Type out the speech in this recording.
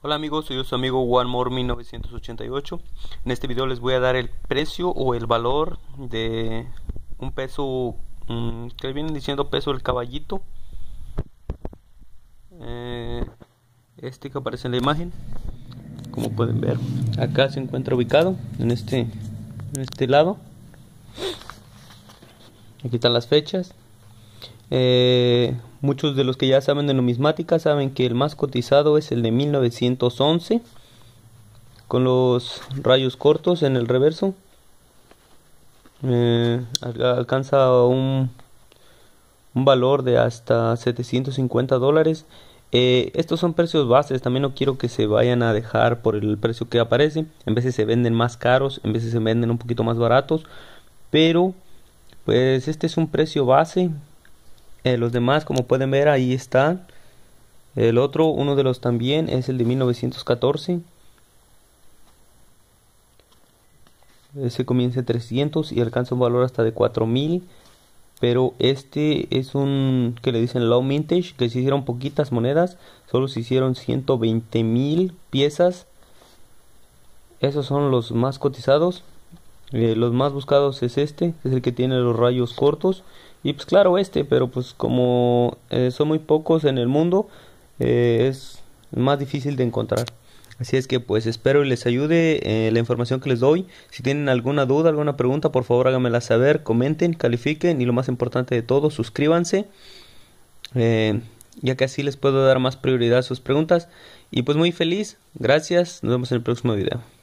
Hola amigos, soy su amigo OneMore1988. En este video les voy a dar el precio o el valor de un peso mm, que vienen diciendo peso el caballito. Eh, este que aparece en la imagen, como pueden ver, acá se encuentra ubicado en este, en este lado. Aquí están las fechas. Eh, muchos de los que ya saben de numismática saben que el más cotizado es el de 1911 con los rayos cortos en el reverso. Eh, alcanza un, un, valor de hasta 750 dólares. Eh, estos son precios bases, también no quiero que se vayan a dejar por el precio que aparece. En veces se venden más caros, en veces se venden un poquito más baratos, pero pues este es un precio base eh, los demás, como pueden ver, ahí están. El otro, uno de los también, es el de 1914. Ese comienza en 300 y alcanza un valor hasta de 4000. Pero este es un que le dicen low mintage, que se hicieron poquitas monedas, solo se hicieron 120 mil piezas. Esos son los más cotizados. Eh, los más buscados es este, es el que tiene los rayos cortos. Y pues claro este, pero pues como eh, son muy pocos en el mundo, eh, es más difícil de encontrar. Así es que pues espero les ayude la información que les doy. Si tienen alguna duda, alguna pregunta, por favor háganmela saber, comenten, califiquen y lo más importante de todo, suscríbanse. ya que así les puedo dar más prioridad a sus preguntas. Y pues muy feliz, gracias, nos vemos en el próximo video.